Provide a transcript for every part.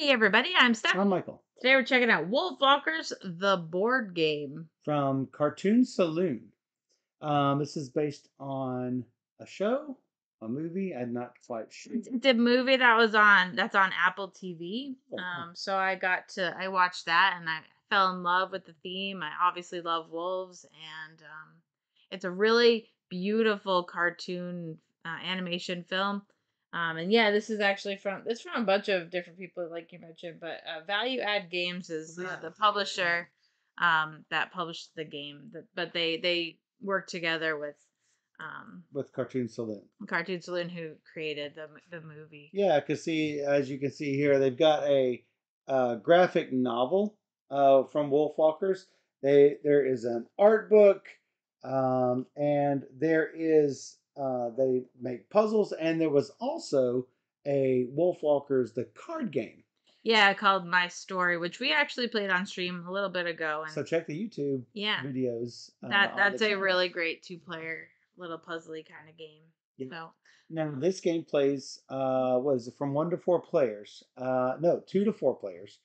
Hey everybody, I'm Steph. I'm Michael Today we're checking out Wolfwalkers, the board game. from Cartoon Saloon. Um, this is based on a show, a movie. I'm not quite sure. A movie that was on that's on Apple TV. Oh. Um, so I got to I watched that and I fell in love with the theme. I obviously love wolves, and um, it's a really beautiful cartoon uh, animation film. Um, and yeah, this is actually from it's from a bunch of different people, like you mentioned. But uh, Value Add Games is uh, the publisher um, that published the game. That, but they they work together with um, With Cartoon Saloon. Cartoon Saloon, who created the the movie. Yeah, because see, as you can see here, they've got a uh, graphic novel uh, from Wolfwalkers. They there is an art book, um, and there is uh, they make puzzles, and there was also a Wolfwalkers the card game. Yeah, called My Story, which we actually played on stream a little bit ago. And So check the YouTube yeah, videos. uh, that that's a channel. really great two player little puzzly kind of game. Yeah. So Now this game plays uh what is it from one to four players? Uh no, two to four players.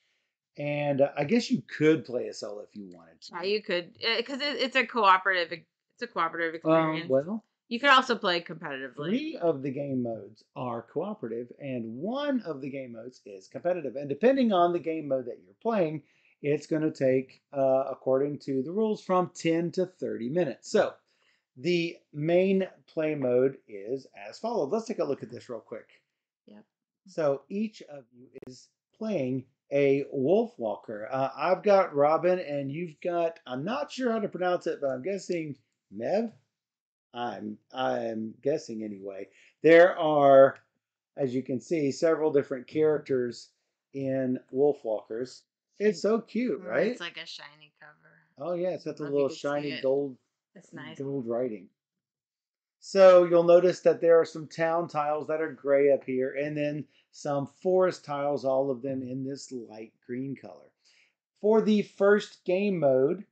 And uh, I guess you could play a solo if you wanted to. yeah, you could because it, it's a cooperative. It's a cooperative experience. um, well, you could also play competitively. three of the game modes are cooperative, and one of the game modes is competitive. And depending on the game mode that you're playing, it's going to take, uh, according to the rules, from 10 to 30 minutes. So the main play mode is as follows. Let's take a look at this real quick. Yep. So each of you is playing a wolf walker. Uh, I've got Robin, and you've got, I'm not sure how to pronounce it, but I'm guessing Mev. I'm I'm guessing anyway. There are, as you can see, several different characters in Wolfwalkers. It's so cute, Mm, right? It's like a shiny cover. oh yeah, it's got the I don't know if little you can see shiny gold It's nice. gold writing. So you'll notice that there are some town tiles that are gray up here, and then some forest tiles, all of them in this light green color. For the first game mode,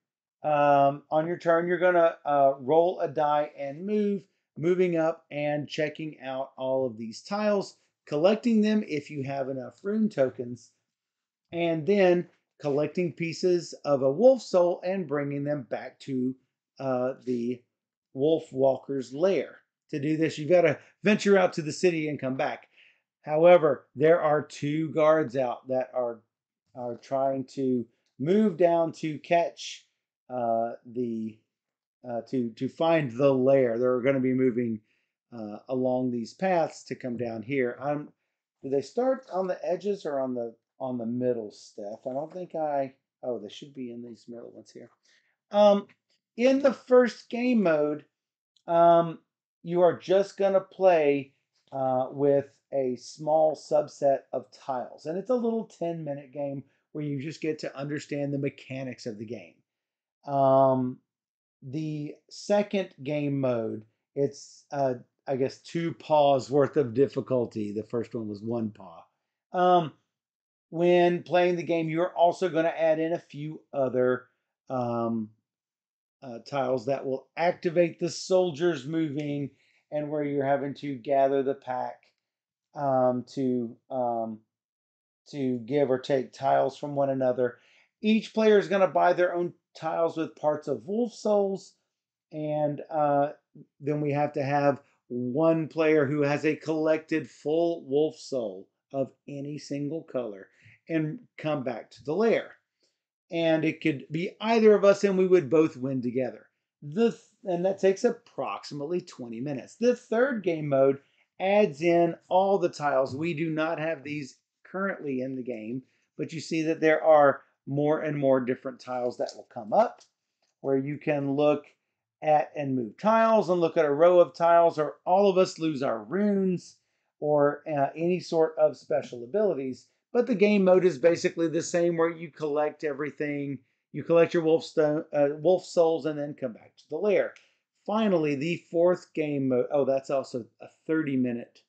um, on your turn, you're going to uh, roll a die and move, moving up and checking out all of these tiles, collecting them if you have enough rune tokens, and then collecting pieces of a wolf soul and bringing them back to uh, the wolf walker's lair. To do this, you've got to venture out to the city and come back. However, there are two guards out that are are trying to move down to catch the uh, to to find the lair. They're going to be moving uh, along these paths to come down here. Um, do they start on the edges or on the on the middle, Steph? I don't think I. Oh, they should be in these middle ones here. Um, in the first game mode, um, you are just going to play uh, with a small subset of tiles, and it's a little ten minute game where you just get to understand the mechanics of the game. Um, the second game mode, it's uh, I guess two paws worth of difficulty. The first one was one paw. Um, when playing the game, you're also going to add in a few other um, uh, tiles that will activate the soldiers moving, and where you're having to gather the pack um, to um, to give or take tiles from one another. Each player is going to buy their own tiles with parts of wolf souls, and uh, then we have to have one player who has a collected full wolf soul of any single color and come back to the lair. And it could be either of us, and we would both win together. The th- and that takes approximately 20 minutes. The third game mode adds in all the tiles. We do not have these currently in the game, but you see that there are more and more different tiles that will come up where you can look at and move tiles and look at a row of tiles, or all of us lose our runes or uh, any sort of special abilities. But the game mode is basically the same where you collect everything. You collect your wolf, stone, uh, wolf souls and then come back to the lair. Finally, the fourth game mode. Oh, that's also a 30 minute,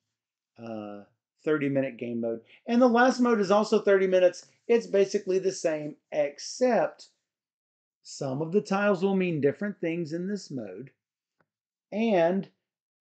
uh, 30 minute game mode. And the last mode is also 30 minutes. It's basically the same, except some of the tiles will mean different things in this mode. And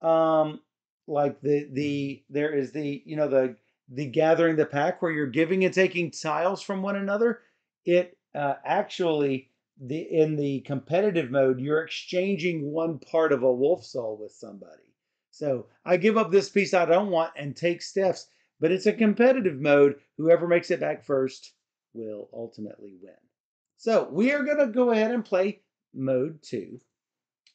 um, like the the there is the you know the the gathering the pack where you're giving and taking tiles from one another, it uh, actually the in the competitive mode you're exchanging one part of a wolf soul with somebody. So I give up this piece I don't want and take Steph's, but it's a competitive mode. Whoever makes it back first will ultimately win. So we are going to go ahead and play mode two,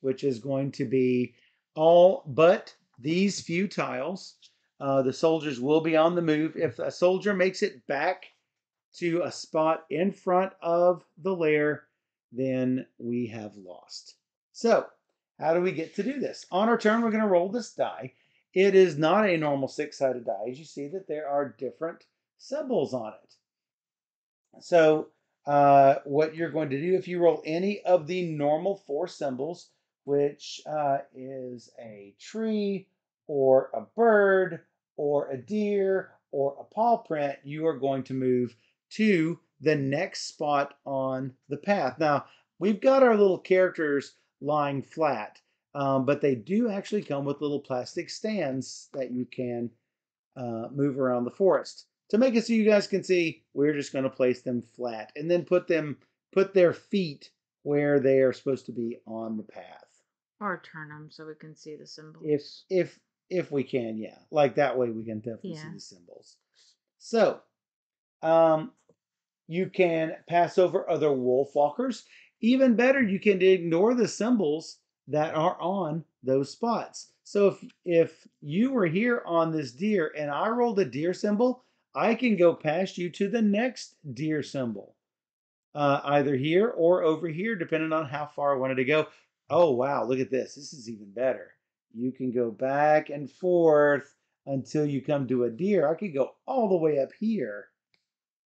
which is going to be all but these few tiles. Uh, the soldiers will be on the move. If a soldier makes it back to a spot in front of the lair, then we have lost. So, how do we get to do this? On our turn, we're going to roll this die. It is not a normal six-sided die. As you see that there are different symbols on it. So, uh, what you're going to do, if you roll any of the normal four symbols, which uh, is a tree or a bird or a deer or a paw print, you are going to move to the next spot on the path. Now, we've got our little characters lying flat, um, but they do actually come with little plastic stands that you can uh, move around the forest. To make it so you guys can see, we're just going to place them flat and then put them put their feet where they are supposed to be on the path. Or turn them so we can see the symbols. If if if we can, yeah. Like that way we can definitely Yeah. see the symbols. So, um, you can pass over other wolf walkers. Even better, you can ignore the symbols that are on those spots. So if if you were here on this deer and I rolled a deer symbol, I can go past you to the next deer symbol, uh, either here or over here, depending on how far I wanted to go. Oh wow, look at this! This is even better. You can go back and forth until you come to a deer. I could go all the way up here.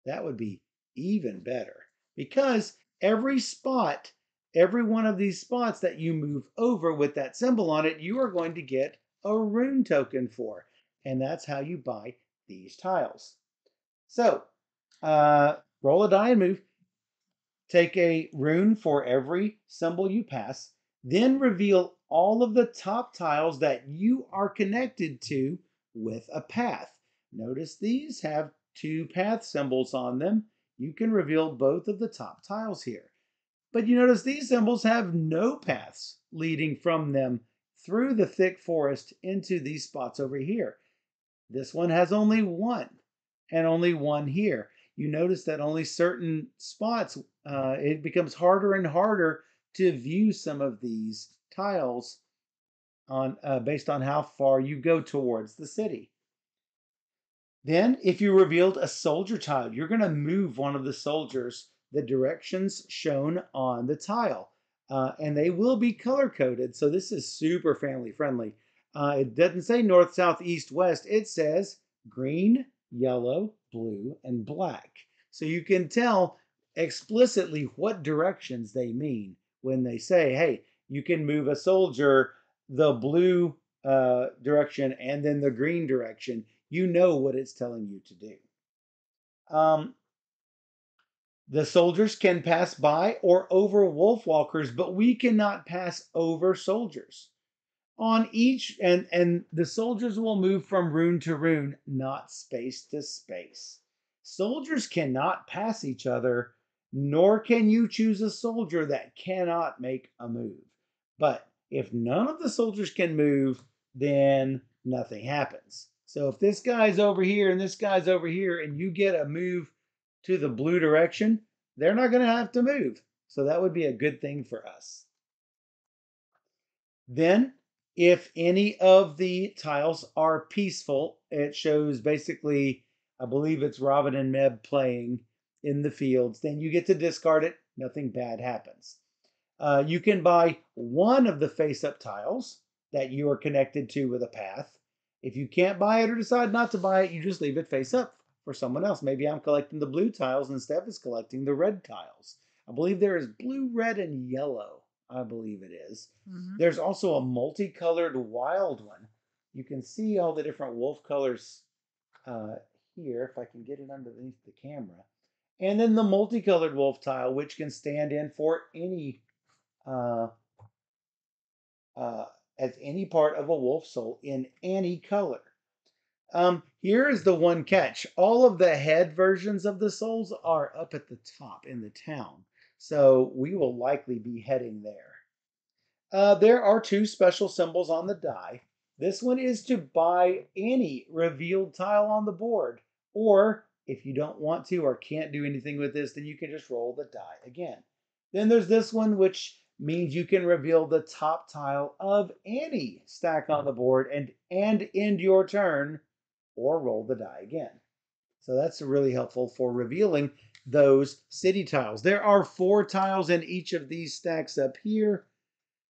That would be even better because every spot, every one of these spots that you move over with that symbol on it, you are going to get a rune token for. And that's how you buy these tiles. So, uh, roll a die and move. Take a rune for every symbol you pass. Then reveal all of the top tiles that you are connected to with a path. Notice these have two path symbols on them. You can reveal both of the top tiles here. But you notice these symbols have no paths leading from them through the thick forest into these spots over here. This one has only one and only one here. You notice that only certain spots, uh, it becomes harder and harder to view some of these tiles on uh, based on how far you go towards the city. Then, if you revealed a soldier tile, you're going to move one of the soldiers the directions shown on the tile. Uh, and they will be color coded. So this is super family friendly. Uh, it doesn't say north, south, east, west. It says green, yellow, blue, and black. So you can tell explicitly what directions they mean when they say, hey, you can move a soldier the blue uh, direction and then the green direction. You know what it's telling you to do. Um, the soldiers can pass by or over wolf walkers, but we cannot pass over soldiers. On each and and the soldiers will move from rune to rune, not space to space. Soldiers cannot pass each other, nor can you choose a soldier that cannot make a move. But if none of the soldiers can move, then nothing happens. So if this guy's over here and this guy's over here and you get a move to the blue direction, they're not going to have to move. So that would be a good thing for us. Then, if any of the tiles are peaceful, it shows basically, I believe it's Robin and Meb playing in the fields, then you get to discard it. Nothing bad happens. Uh, you can buy one of the face-up tiles that you are connected to with a path. If you can't buy it or decide not to buy it, you just leave it face up for someone else. Maybe I'm collecting the blue tiles and Steph is collecting the red tiles. I believe there is blue, red, and yellow. I believe it is. Mhm. There's also a multicolored wild one. You can see all the different wolf colors uh, here, if I can get it underneath the camera. And then the multicolored wolf tile, which can stand in for any, uh, uh, as any part of a wolf soul in any color. Um, here is the one catch. All of the head versions of the souls are up at the top in the town. So we will likely be heading there. Uh, there are two special symbols on the die. This one is to buy any revealed tile on the board. Or if you don't want to or can't do anything with this, then you can just roll the die again. Then there's this one, which means you can reveal the top tile of any stack on the board and, and end your turn or roll the die again. So that's really helpful for revealing those city tiles. There are four tiles in each of these stacks up here.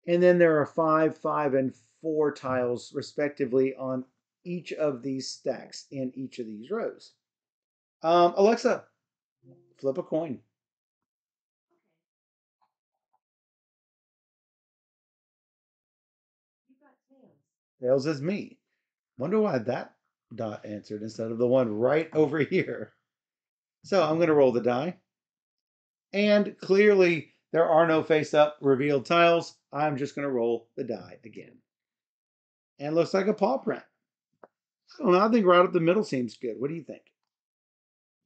And then there are five, five, and four tiles respectively on each of these stacks in each of these rows. Um, Alexa, flip a coin. Tails is me. Wonder why that dot answered instead of the one right over here. So I'm going to roll the die. And clearly there are no face-up revealed tiles. I'm just going to roll the die again. And looks like a paw print. I don't know. I think right up the middle seems good. What do you think?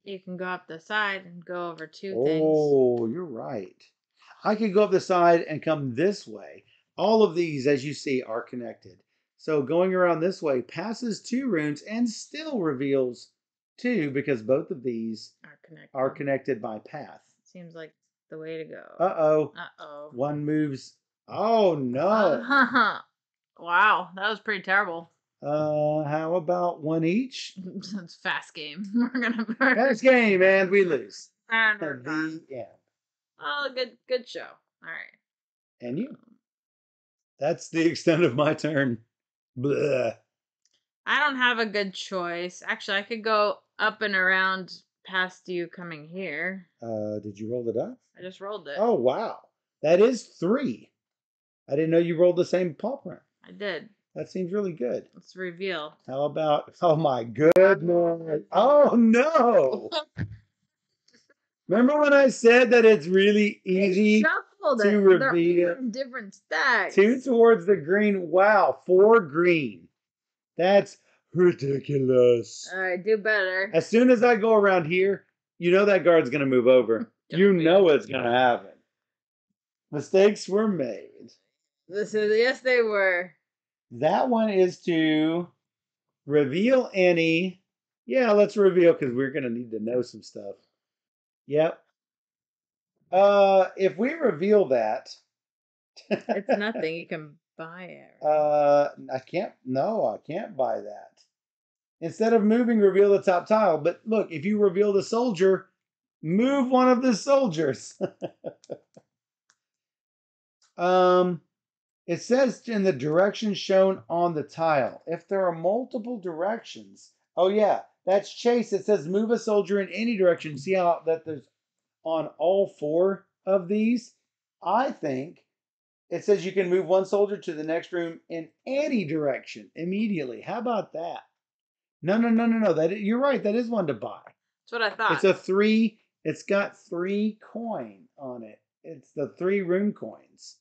You can go up the side and go over two things. Oh, you're right. I could go up the side and come this way. All of these, as you see, are connected. So going around this way passes two runes and still reveals two because both of these Are connected. are connected by path. Seems like the way to go. Uh oh. Uh oh. One moves. Oh no. wow, that was pretty terrible. Uh, how about one each? it's fast game. We're gonna. Fast game, and we lose. And The we're done. end. Oh, good, good show. All right. And you. That's the extent of my turn. Blah. I don't have a good choice. Actually, I could go up and around past you coming here. Uh, did you roll the dice? I just rolled it. Oh wow, that is three. I didn't know you rolled the same paw print. I did. That seems really good. Let's reveal. How about? Oh my goodness! Oh no! Remember when I said that it's really easy? Shuffled to it. They're reveal- in different stacks. Two towards the green. Wow, four green. That's ridiculous. All right, do better. As soon as I go around here, you know that guard's gonna move over. You know it's gonna happen. Mistakes were made. This is yes, they were. That one is to reveal any. Yeah, let's reveal because we're gonna need to know some stuff. Yep. Uh, if we reveal that, It's nothing. You can buy it. Uh, I can't. No, I can't buy that. Instead of moving, reveal the top tile. But look, if you reveal the soldier, move one of the soldiers. um, it says in the direction shown on the tile. If there are multiple directions, oh yeah, that's chase. It says move a soldier in any direction. See how that there's on all four of these. I think it says you can move one soldier to the next rune in any direction immediately. How about that? No, no, no, no, no. That you're right. That is one to buy. That's what I thought. It's a three. It's got three coin on it. It's the three rune coins.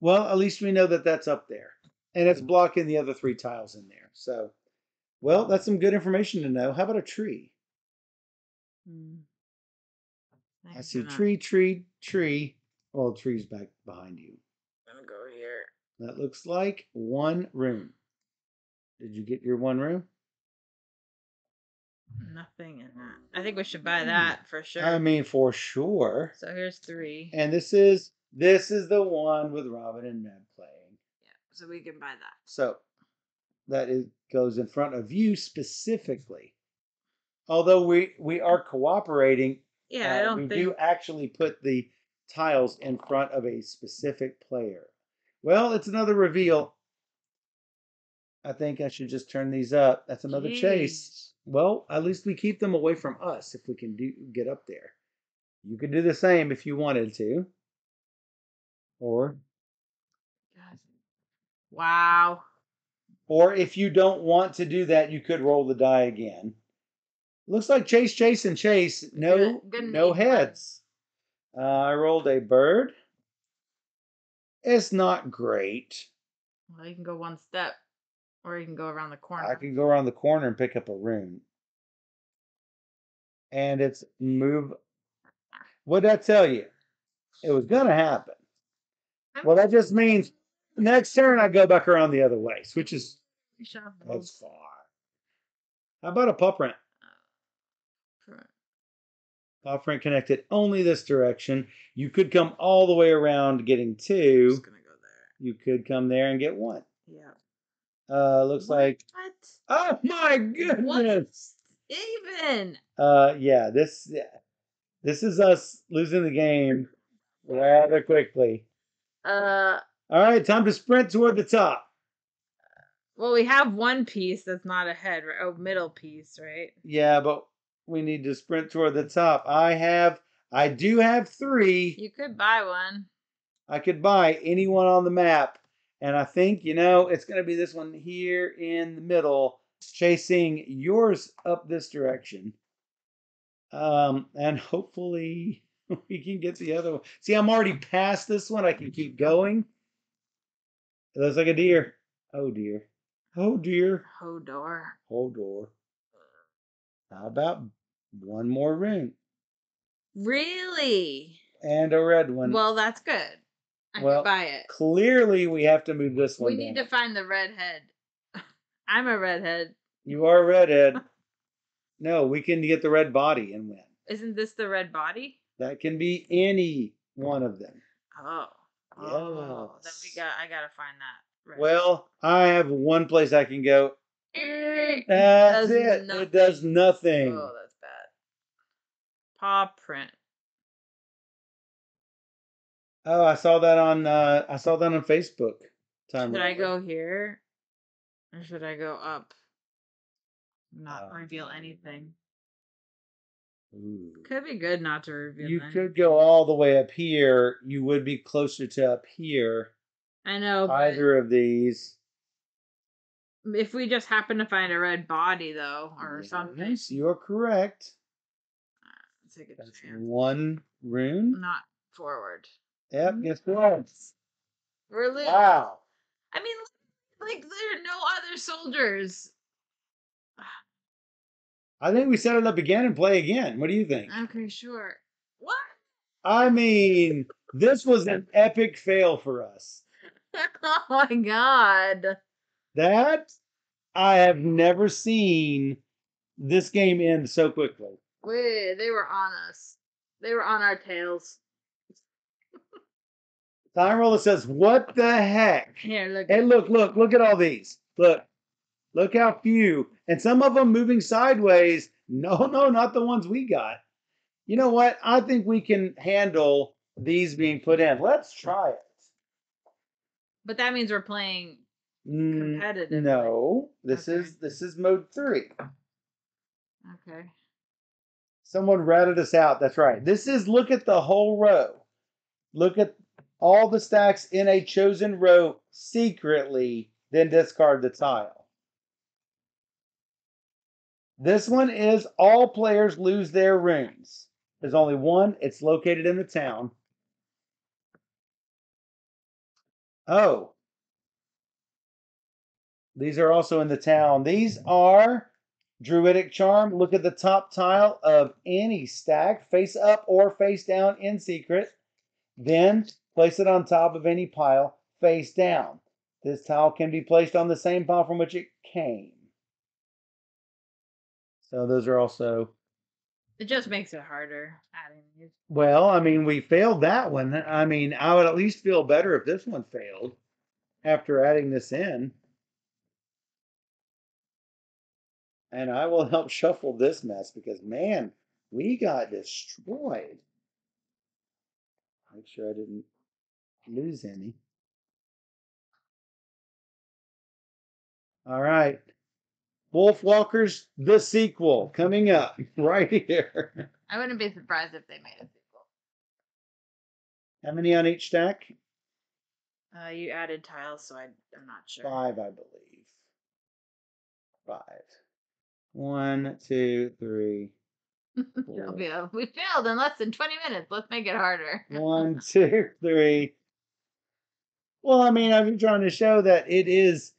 Well, at least we know that that's up there, and it's blocking the other three tiles in there. So, well, that's some good information to know. How about a tree? Hmm. I Thanks see for not- tree, tree, tree. Well, tree's back behind you. I'm gonna go here. That looks like one rune. Did you get your one rune? Nothing in that. I think we should buy that for sure. Hmm. I mean, for sure. so here's three. And this is this is the one with Robin and Ned playing. yeah, so we can buy that. So that is goes in front of you specifically. Although we we are cooperating, Yeah, I uh, don't we think. do actually put the tiles in front of a specific player. Well, it's another reveal. I think I should just turn these up. That's another chase. Well, at least we keep them away from us if we can do get up there. You could do the same if you wanted to. Or Wow. or if you don't want to do that, you could roll the die again. Looks like Chase, Chase, and Chase. No, Good- good no heads. Uh, I rolled a bird. It's not great. Well, you can go one step. Or you can go around the corner. I can go around the corner and pick up a rune. And it's move. What did I tell you? It was gonna happen. Well, that just means next turn I go back around the other way, which is that's far. How about a paw print? Paw print connected only this direction. You could come all the way around getting two. Just gonna go there. You could come there and get one. Yeah. Uh, looks What? like. What? Oh my goodness! Even. Uh, yeah, this yeah, this is us losing the game rather quickly. Uh. All right, time to sprint toward the top. Well, we have one piece that's not a head, right? Oh, middle piece, right? Yeah, but we need to sprint toward the top. I have, I do have three. You could buy one. I could buy any one on the map, and I think you know it's going to be this one here in the middle, chasing yours up this direction. Um, and hopefully we can get the other one. See, I'm already past this one. I can keep going. It looks like a deer. Oh dear. Oh dear. Hodor. Hold door. How about one more ring. Really? and a red one? Well, that's good. I Well, buy it. clearly we have to move this one. We need down. to find the redhead. I'm a redhead. You are a redhead. No, we can get the red body and win. Isn't this the red body? That can be any one of them. Oh. Oh. Then we got. I gotta find that. Red. Well, I have one place I can go. Eh, that's it. nothing. It does nothing. Oh. Paw print. Oh, I saw that on uh I saw that on Facebook. Time Should I go here, or should I go up? Not Uh, reveal anything. Ooh. Could be good not to reveal. You anything. could go all the way up here. You would be closer to up here. I know. Either of these. If we just happen to find a red body, though, or something, Yes, you're correct. Take a That's chance. one rune. Not forward. Yep, mm. guess what? We're losing. Wow. I mean, like there are no other soldiers. I think we set it up again and play again. What do you think? Okay, sure. What? I mean, this was an epic fail for us. oh my god. That I have never seen this game end so quickly. Wait, they were on us. They were on our tails. Time Roller says, What the heck? Here, look. Hey, look, look, look at all these. Look, look how few. And some of them moving sideways. No, no, not the ones we got. You know what? I think we can handle these being put in. Let's try it. But that means we're playing. Mm, Competitively. No, this Okay. is this is mode three. Okay. Someone ratted us out. That's right. This is look at the whole row. Look at all the stacks in a chosen row secretly, then discard the tile. This one is all players lose their runes. There's only one. It's located in the town. Oh. These are also in the town. These are Druidic Charm. Look at the top tile of any stack, face up or face down in secret. Then place it on top of any pile, face down. This tile can be placed on the same pile from which it came. So those are also It just makes it harder adding these. well, I mean, we failed that one. I mean, I would at least feel better if this one failed after adding this in. And I will help shuffle this mess because, man, we got destroyed. Make sure I didn't lose any. All right. Wolf Walkers, the sequel, coming up right here. I wouldn't be surprised if they made a sequel. How many on each stack? Uh, you added tiles, so I, I'm not sure. Five, I believe. Five. One, two, three. It'll we failed in less than 20 minutes. Let's make it harder. One, two, three. Well, I mean, I'm trying to show that it is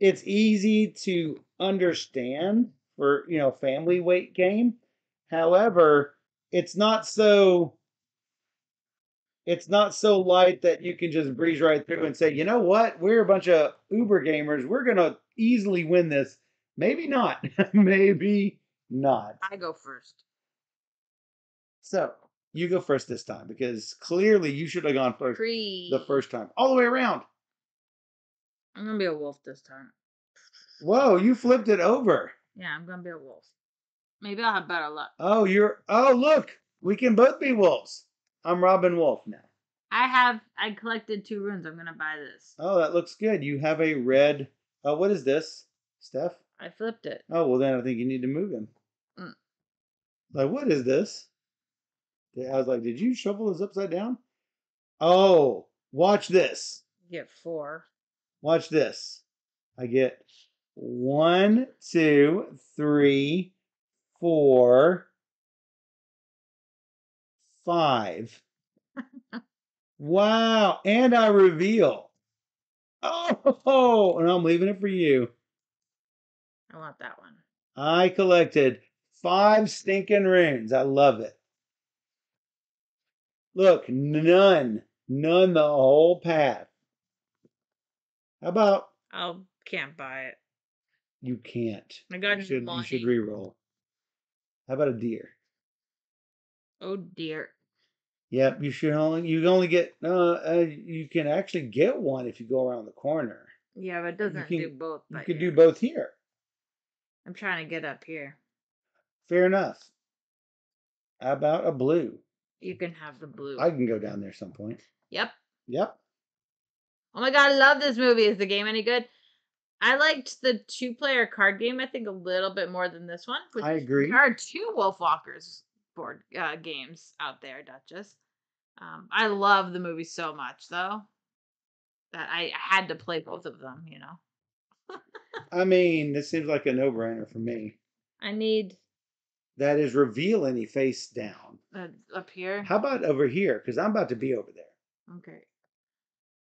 it's easy to understand for you know family weight game. However, it's not so it's not so light that you can just breeze right through and say, you know what, we're a bunch of Uber gamers. We're gonna easily win this. Maybe not. Maybe not. I go first. So you go first this time because clearly you should have gone first Pre. the first time, all the way around. I'm gonna be a wolf this time. Whoa, you flipped it over. Yeah, I'm gonna be a wolf. Maybe I'll have better luck. Oh, you're. Oh, look, we can both be wolves. I'm Robin Wolf now. I have. I collected two runes. I'm gonna buy this. Oh, that looks good. You have a red. Oh, what is this, Steph? I flipped it. Oh, well, then I think you need to move him. Mm. Like, what is this? I was like, did you shuffle this upside down? Oh, watch this. Get four. Watch this. I get one, two, three, four, five. wow. And I reveal. Oh, and I'm leaving it for you. I want that one. I collected five stinking runes. I love it. Look, none. None the whole path. How about I can't buy it. you can't? I got You should, you should re-roll. How about a deer? Oh dear. Yep, you should only you only get uh, uh you can actually get one if you go around the corner. Yeah, but it doesn't can- do both. You could yeah. do both here. I'm trying to get up here. Fair enough. How about a blue? You can have the blue. I can go down there some point. Yep. Yep. Oh my god, I love this movie. Is the game any good? I liked the two player card game, I think, a little bit more than this one. which I agree. There are two Wolfwalkers board uh, games out there, Duchess. Um, I love the movie so much, though, that I had to play both of them, you know? I mean, this seems like a no-brainer for me. I need That is reveal any face down. uh, up here. How about over here? Because I'm about to be over there. Okay.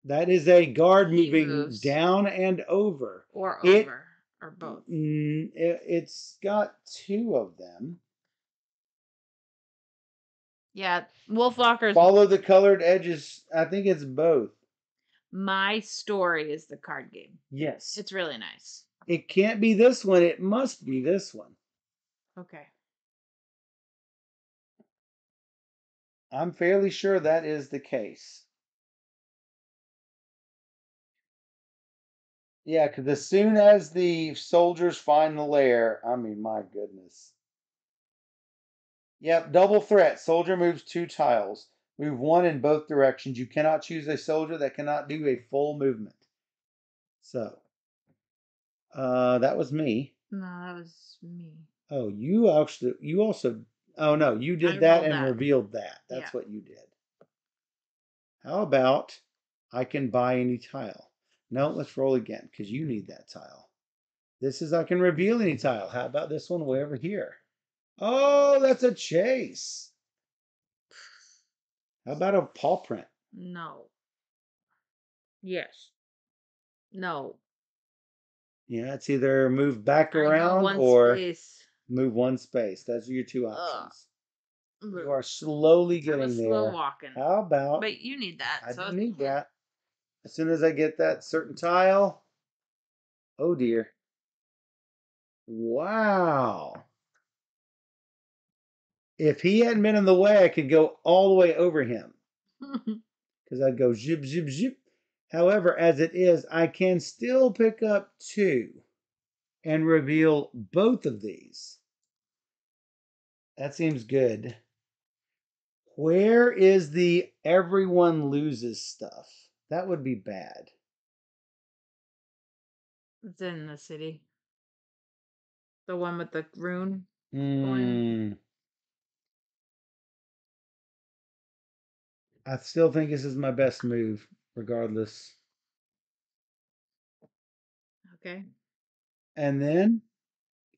That is a guard He moving moves. down and over. Or It- over. Or both. Mm, it, it's got two of them. Yeah, Wolfwalkers. Follow the colored edges. I think it's both. My Story is the card game. Yes. It's really nice. It can't be this one. It must be this one. Okay. I'm fairly sure that is the case. Yeah, because as soon as the soldiers find the lair, I mean, my goodness. Yep, double threat. Soldier moves two tiles. Move one in both directions. You cannot choose a soldier that cannot do a full movement. So, uh, that was me. No, that was me. Oh, you actually, you also, oh no, you did I that and that. revealed that. That's Yeah. what you did. How about I can buy any tile? No, let's roll again because you need that tile. This is I can reveal any tile. How about this one way over here? Oh, that's a chase. How about a paw print? No. Yes. No. Yeah, it's either move back I around or space. move one space. Those are your two Ugh. options. You are slowly getting there. slow walking. How about But you need that. I so need that. As soon as I get that certain tile, oh dear. Wow. If he hadn't been in the way, I could go all the way over him because I'd go zip, zip, zip. However, as it is, I can still pick up two and reveal both of these. That seems good. Where is the everyone loses stuff? That would be bad. it's in the city. The one with the rune. Hmm. I still think this is my best move, regardless. Okay. And then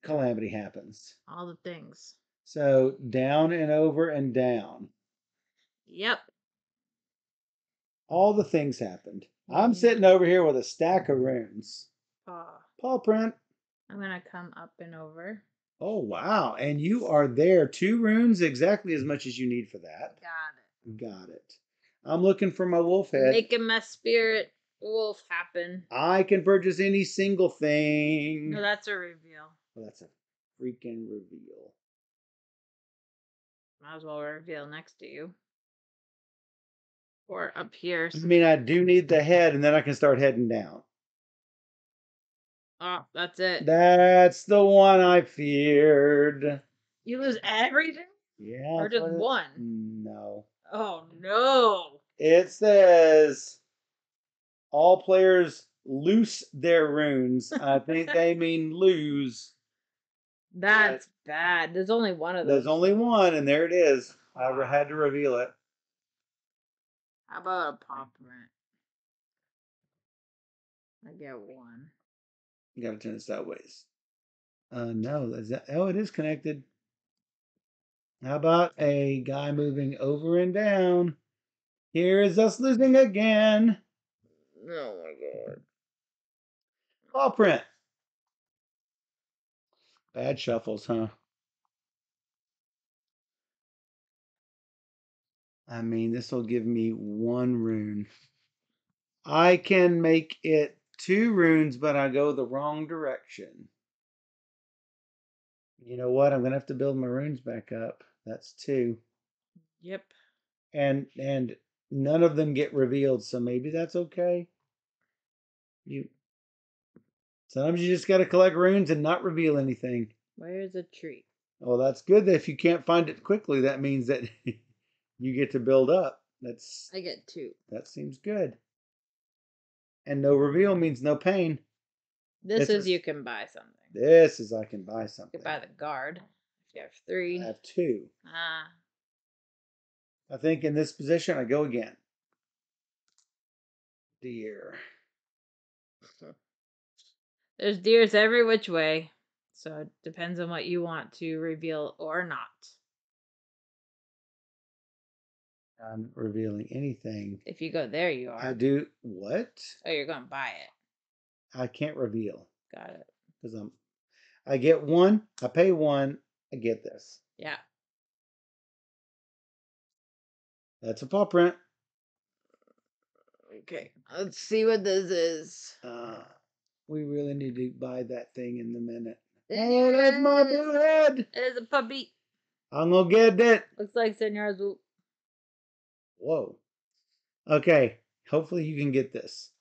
calamity happens. All the things. So down and over and down. Yep. All the things happened. I'm Mhm. sitting over here with a stack of runes. Ah. paw print. I'm gonna come up and over. Oh wow! And you are there. Two runes, exactly as much as you need for that. Got it. Got it. I'm looking for my wolf head. Making my spirit wolf happen. I can purchase any single thing. No, that's a reveal. Well, that's a freaking reveal. Might as well reveal next to you. Or up here. I mean, I do need the head, and then I can start heading down. Oh, that's it. That's the one I feared. You lose everything? Yeah. or just one? No. Oh no. It says all players loose their runes. I think they mean lose. That's bad. There's only one of those. There's only one, and there it is. I had to reveal it. How about a paw print? I get one. You gotta turn it sideways. Uh, no, is that? Oh, it is connected. How about a guy moving over and down? Here is us losing again. Oh my god. Paw print. Bad shuffles, huh? I mean, this will give me one rune. I can make it two runes, but I go the wrong direction. You know what? I'm gonna have to build my runes back up. That's two. Yep. And and none of them get revealed, so maybe that's okay. You sometimes you just gotta collect runes and not reveal anything. Where's a tree? Well, that's good. That if you can't find it quickly, that means that you get to build up. That's I get two. that seems good. And no reveal means no pain. This This is is- you can buy something. This is I can buy You something. can buy the guard. You have three. I have two. Ah. I think in this position I go again. Deer. There's deers every which way. So it depends on what you want to reveal or not. I'm revealing anything. If you go there, you are. I do what? Oh, you're going to buy it. I can't reveal Got it. because I'm. I get one. I pay one. I get this. Yeah. That's a paw print. Okay. Let's see what this is. Uh, we really need to buy that thing in the minute. Oh, that's my blue head. It is a puppy. I'm gonna get it. Looks like Senor's. Whoa. Okay. Hopefully you can get this.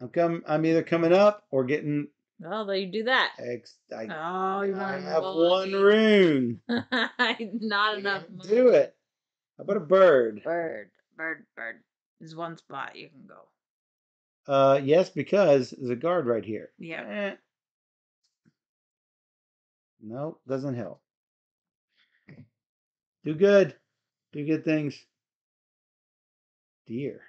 I'm come. I'm either coming up or getting Well, there you do that. X. I, Oh, you're I have one rune. Not enough. Money. Do it. How about a bird? Bird, bird, bird. There's one spot you can go. Uh, yes, because there's a guard right here. Yeah. Eh. No, doesn't help. Do good. Do good things. Deer.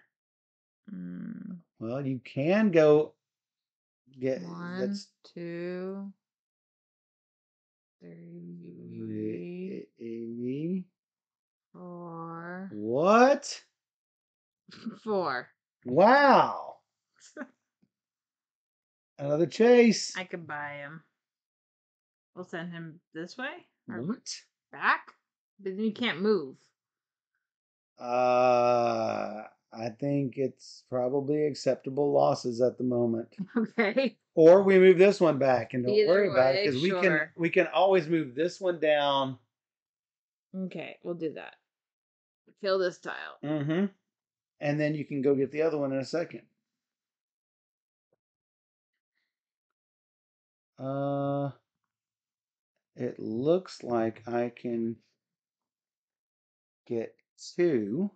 Mm, Well, you can go get one, that's two, three, three. four, What? four. Wow. Another chase. I could buy him. We'll send him this way or What? back. But then you can't move. Uh, I think it's probably acceptable losses at the moment. Okay. Or we move this one back and don't Either worry about it way, because we can we can always move this one down. Okay, we'll do that. Kill this tile. Mm-hmm. And then you can go get the other one in a second. Uh, it looks like I can get two.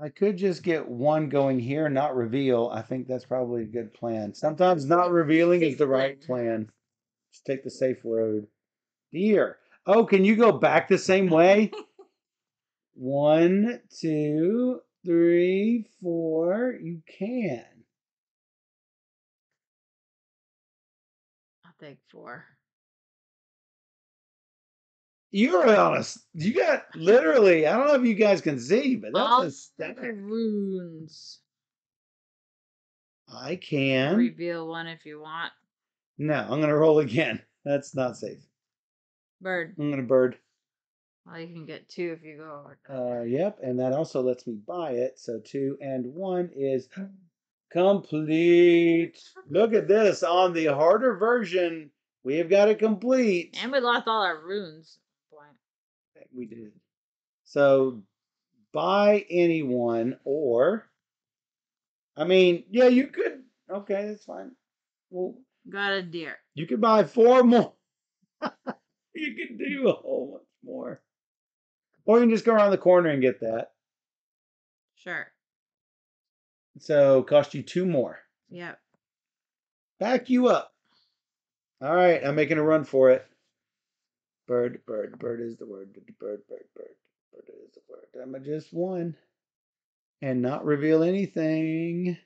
I could just get one going here and not reveal. I think that's probably a good plan. Sometimes not revealing is the right plan. plan. Just take the safe road. Deer. Oh, can you go back the same way? One, two, three, four. You can. I'll take four. You're honest. You got literally. I don't know if you guys can see, but All that's a the stack. runes. I can. Reveal one if you want. No, I'm gonna roll again. That's not safe. Bird. I'm gonna bird. Well, you can get two if you go over. Uh, yep, and that also lets me buy it. So two and one is complete. Look at this on the harder version. We have got it complete. And we lost all our runes. We did. So buy anyone, or I mean, yeah, you could. Okay, that's fine. Well, Got a deer. you could buy four more. you could do a whole bunch more, or you can just go around the corner and get that. Sure. So cost you two more. Yep. Back you up. All right, I'm making a run for it. Bird, bird, bird is the word. Bird, bird, bird, bird is the word. I'm just one, and not reveal anything.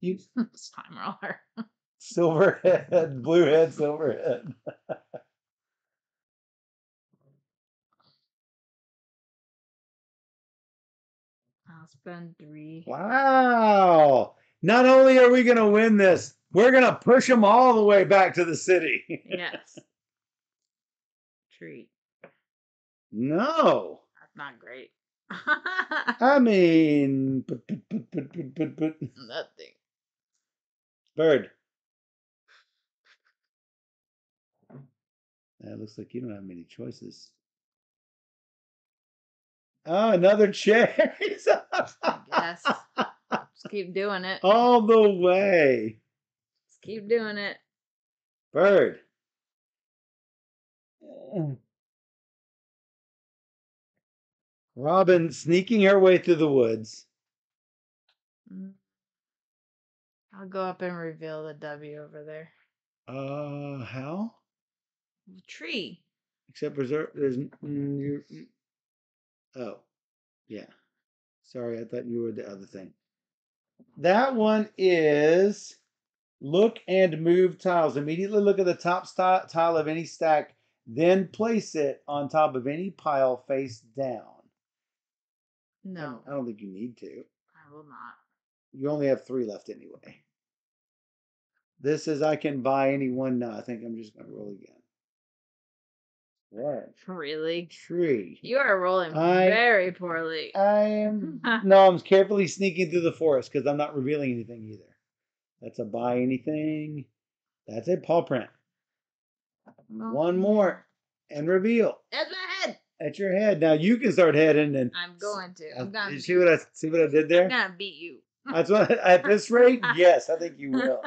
You Slime roller. silverhead, blue head, silverhead. I'll spend three. Wow! Not only are we gonna win this, we're gonna push them all the way back to the city. Yes. Treat. no. That's not great. I mean, but, but, but, but, but, but, but. Nothing. bird. That looks like you don't have many choices. Oh, another chase. guess. Just keep doing it. All the way. Just keep doing it. Bird. Robin sneaking her way through the woods. Mm. I'll go up and reveal the W over there. Uh, how? Tree. Except reserve. There's. mm, mm. Oh, yeah. Sorry, I thought you were the other thing. That one is look and move tiles. Immediately look at the top tile of any stack, then place it on top of any pile face down. No, I don't think you need to. I will not. You only have three left anyway. This is I can buy any one now. I think I'm just gonna roll again. Right. Really? Tree. You are rolling I- very poorly. I am no, I'm carefully sneaking through the forest because I'm not revealing anything either. That's a buy anything. That's a paw print. One more and reveal That's my head. at your head. Now you can start heading and I'm going to. I'm Uh, gonna. see what I see what I did I'm there? gonna beat you. That's what at this rate, yes, I think you will.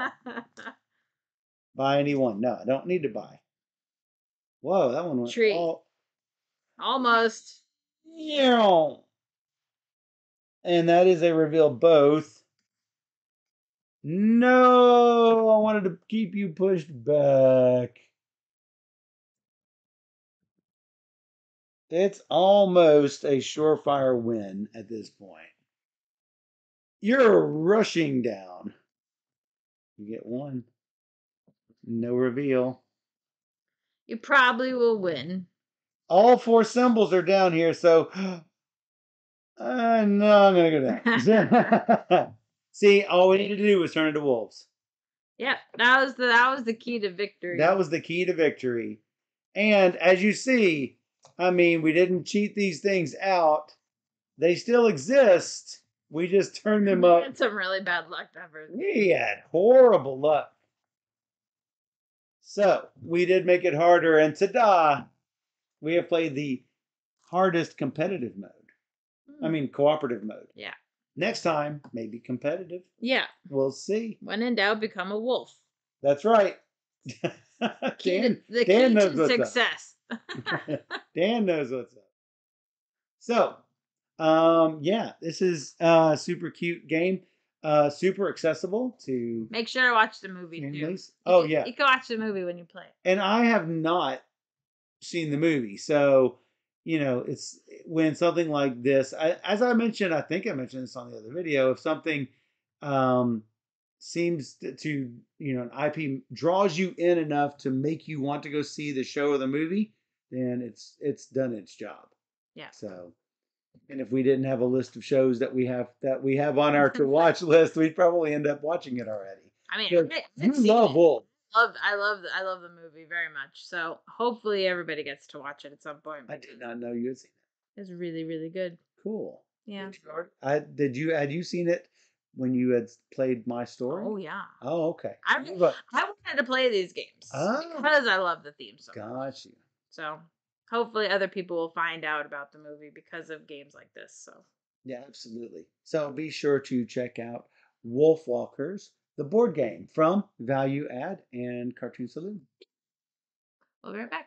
buy anyone. No, I don't need to buy. Whoa, that one went Tree. all Almost. yeah. And that is a reveal both. No, I wanted to keep you pushed back. It's almost a surefire win at this point. You're rushing down. You get one. No reveal. You probably will win. All four symbols are down here, so uh, no, I'm gonna go down. See, all we needed to do was turn into wolves. Yep, that was the that was the key to victory. That was the key to victory. And as you see, I mean, we didn't cheat these things out. They still exist. We just turned them We up. had some really bad luck that. We had horrible luck. So we did make it harder, and ta-da! We have played the hardest competitive mode. I hmm. mean, cooperative mode. Yeah. Next time, maybe competitive. Yeah. We'll see. When in doubt, become a wolf. That's right. Dan, to, the Dan knows what's up. success. Dan knows what's up. So, um, yeah, this is a super cute game. Uh, super accessible to Make sure to watch the movie too. families. You Oh yeah, You can watch the movie when you play it. and I have not seen the movie, so you know it's when something like this. I, as I mentioned, I think I mentioned this on the other video. If something um, seems to, to you know an IP draws you in enough to make you want to go see the show or the movie, then it's it's done its job. Yeah. So, And if we didn't have a list of shows that we have that we have on our to watch list, we'd probably end up watching it already. I mean, you love it. Wolf. Love, I love, the- I love the movie very much. So hopefully everybody gets to watch it at some point. I did not know you had seen it. It's really, really good. Cool. Yeah. Did you, I, did you had you seen it when you had played my story? Oh yeah. Oh, okay. I- I wanted to play these games Oh. because I love the theme so much. got you. So hopefully other people will find out about the movie because of games like this. So Yeah, absolutely. So be sure to check out Wolf Walkers, the board game from Value Add and Cartoon Saloon. we'll be right back.